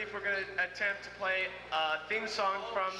if we're going to attempt to play a theme song oh, from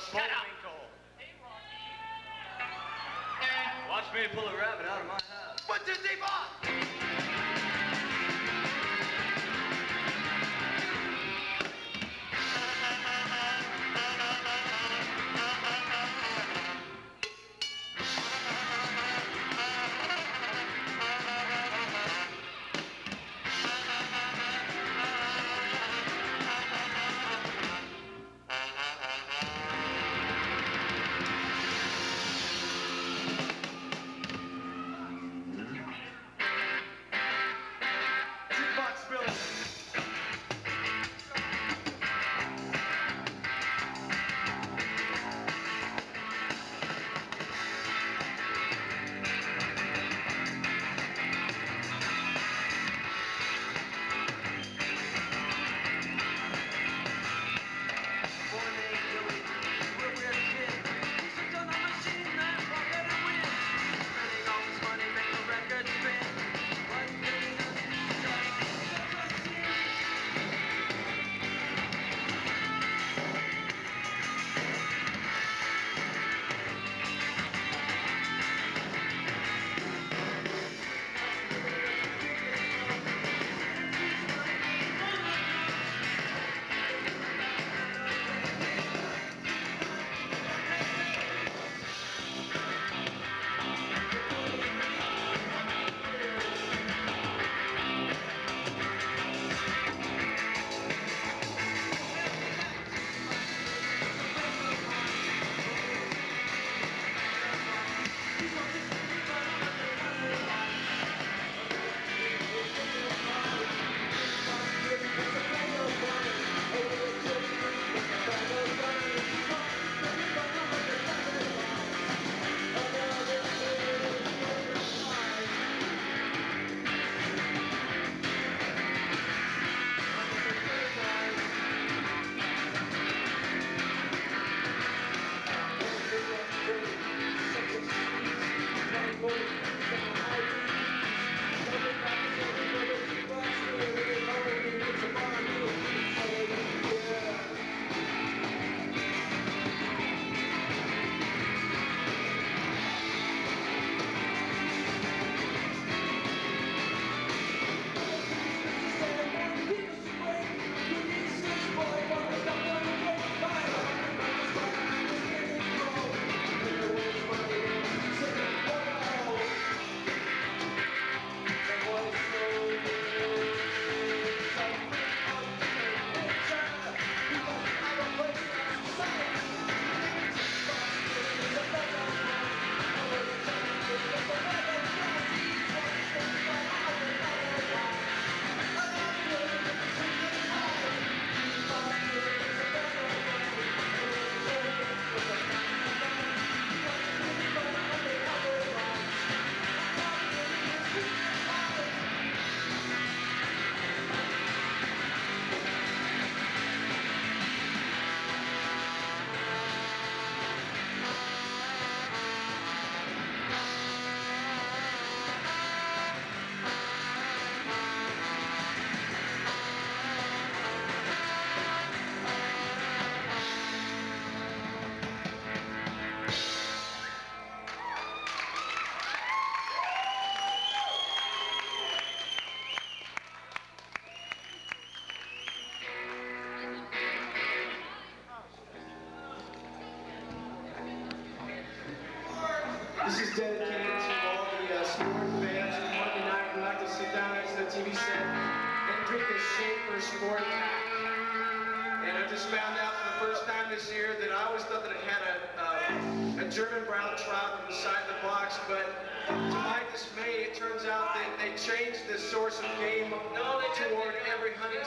is dedicated to all the uh, sport fans who Monday night would like to sit down next to the TV set and drink a Schaefer Sport Pack. And I just found out for the first time this year that I always thought that it had a, uh, a German brown trout inside the box, but to my dismay, it turns out that they changed the source of game toward every hunting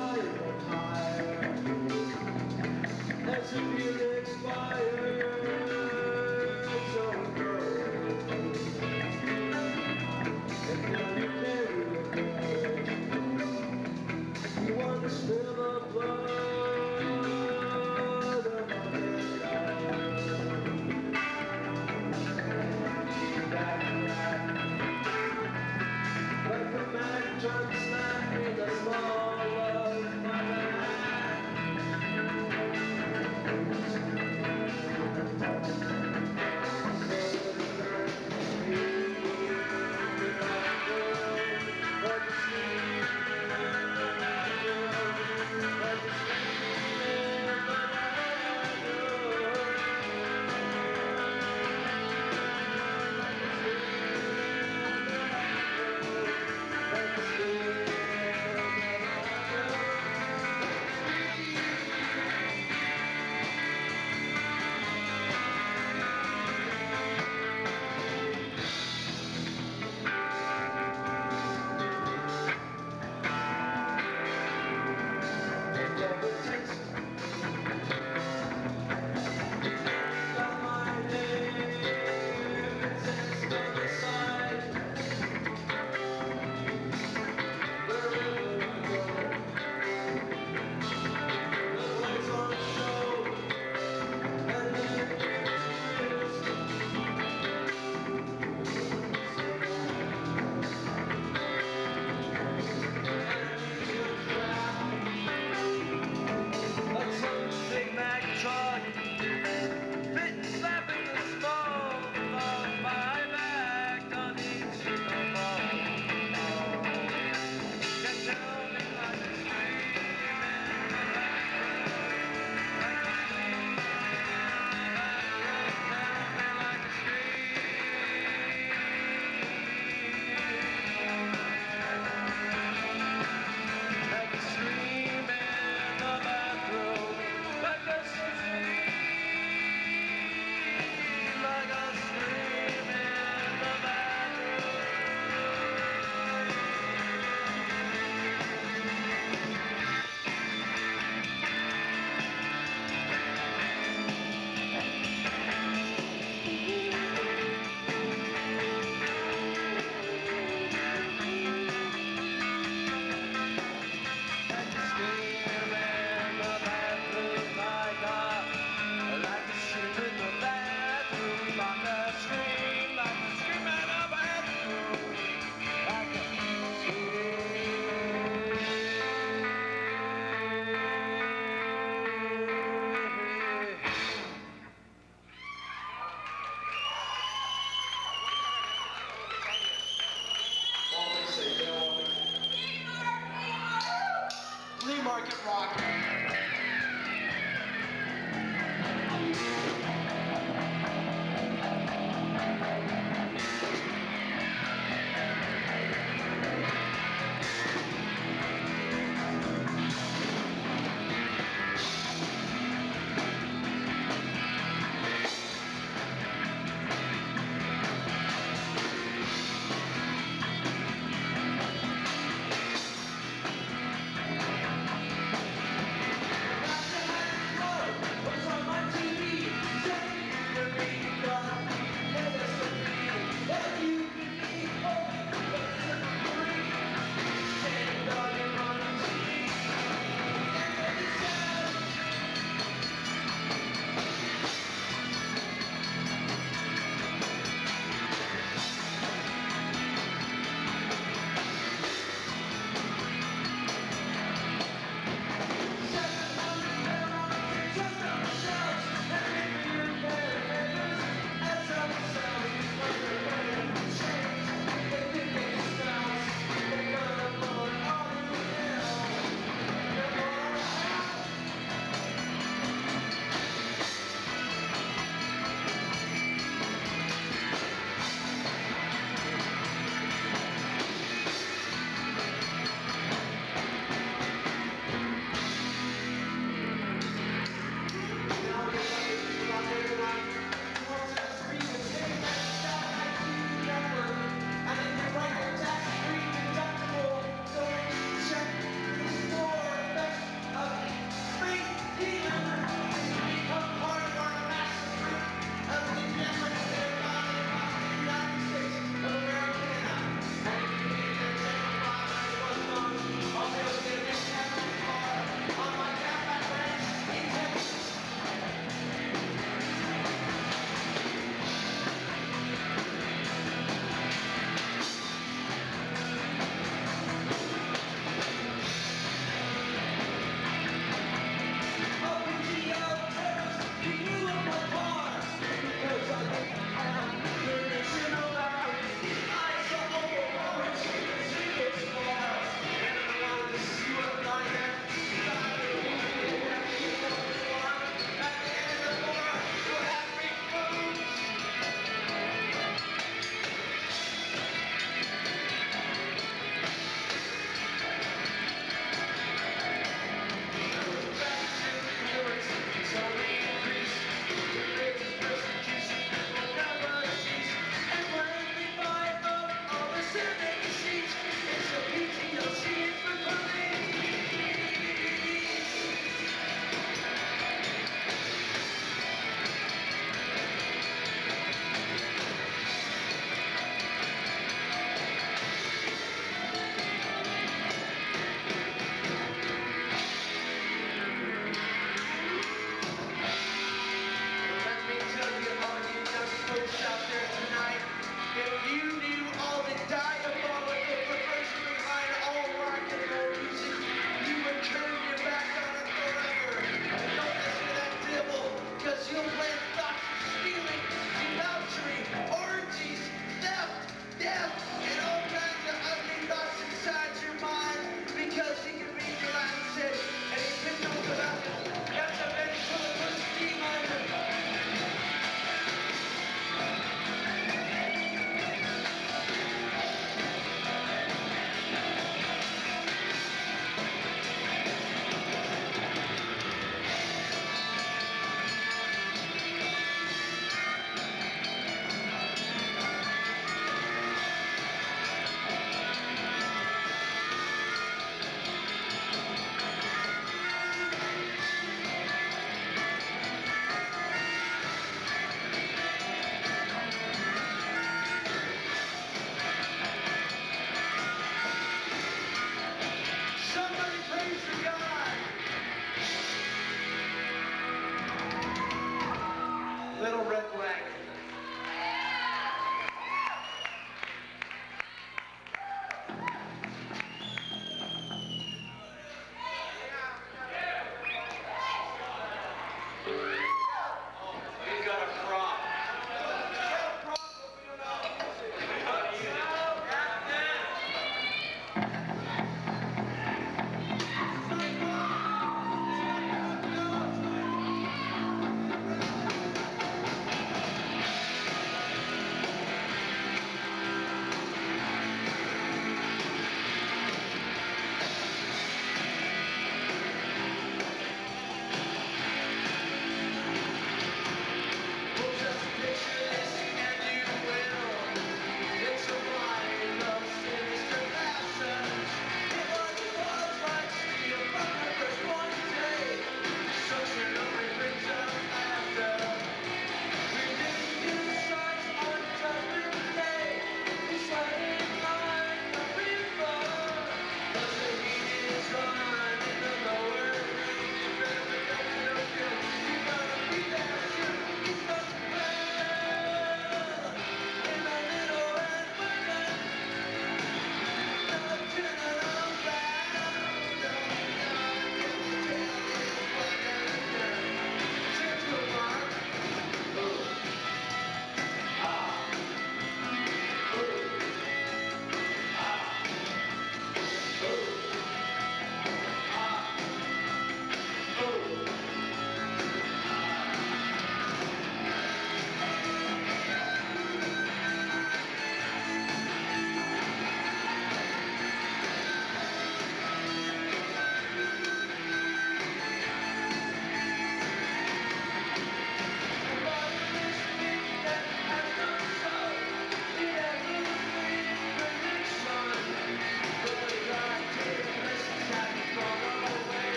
Winter,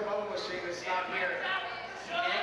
bubble machine? We, we asked for bubble machine, it's not here.